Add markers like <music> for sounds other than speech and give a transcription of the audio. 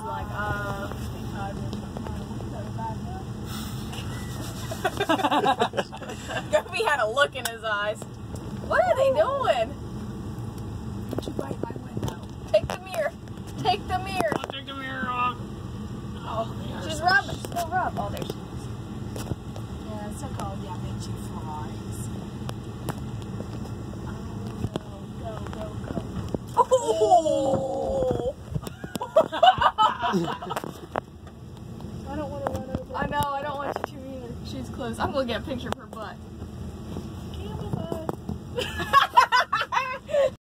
He's like, uh, <laughs> Goofy had a look in his eyes. What are they doing? Did you bite my window? Take the mirror. Take the mirror. I'll take the mirror off. Oh, they are Just rub it. Still rub. Oh, there I don't want to run over. I know, I don't want you to either. She's close. I'm gonna get a picture of her butt.